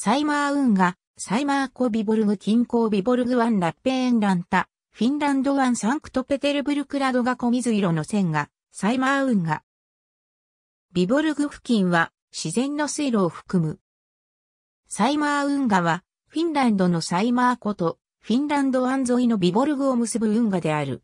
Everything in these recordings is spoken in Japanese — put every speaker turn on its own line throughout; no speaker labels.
サイマー運河、サイマーコビボルグ近郊ビボルグ湾ラッペーンランタ、フィンランド湾サンクトペテルブルクラドが小水色の線が、サイマー運河。ビボルグ付近は自然の水路を含む。サイマー運河は、フィンランドのサイマー湖と、フィンランド湾沿いのビボルグを結ぶ運河である。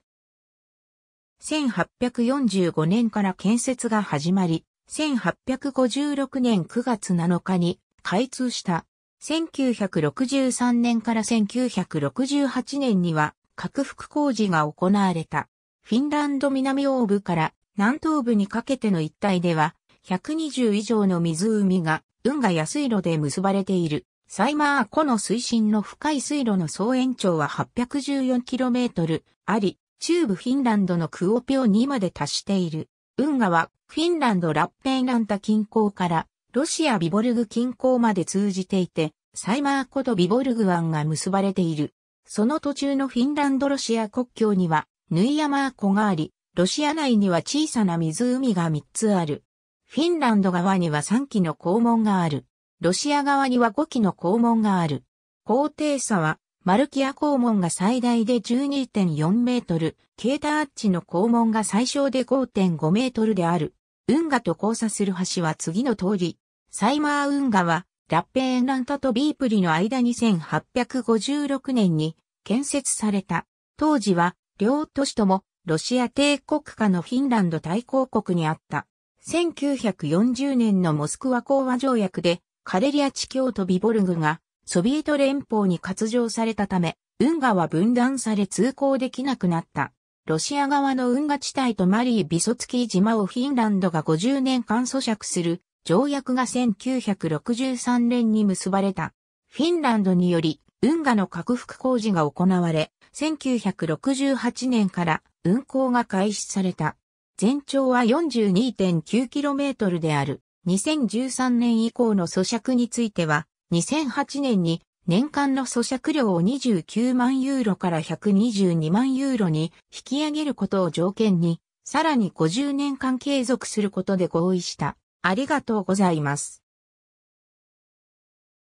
1845年から建設が始まり、1856年9月7日に開通した。1963年から1968年には、拡幅工事が行われた。フィンランド南欧部から南東部にかけての一帯では、120以上の湖が運河や水路で結ばれている。サイマー湖の水深の深い水路の総延長は 814km あり、中部フィンランドのクオピオ2まで達している。運河はフィンランドラッペンランタ近郊からロシアビボルグ近郊まで通じていて、サイマー湖とビボルグ湾が結ばれている。その途中のフィンランドロシア国境には、ヌイヤマー湖があり、ロシア内には小さな湖が3つある。フィンランド側には3基の肛門がある。ロシア側には5基の肛門がある。高低差は、マルキア肛門が最大で12.4メートル、ケーターッチの肛門が最小で5.5メートルである。運河と交差する橋は次の通り。サイマー運河は、ラッペーンランタとビープリの間に1856年に建設された。当時は、両都市とも、ロシア帝国下のフィンランド対抗国にあった。1940年のモスクワ講和条約で、カレリア地境とビボルグがソビエト連邦に割譲されたため、運河は分断され通行できなくなった。ロシア側の運河地帯とマリー・ビソツキー島をフィンランドが50年間阻借する条約が1963年に結ばれた。フィンランドにより運河の拡幅工事が行われ、1968年から運行が開始された。全長は 42.9km である。2013年以降の咀嚼については、2008年に年間の咀嚼量を29万ユーロから122万ユーロに引き上げることを条件に、さらに50年間継続することで合意した。ありがとうございます。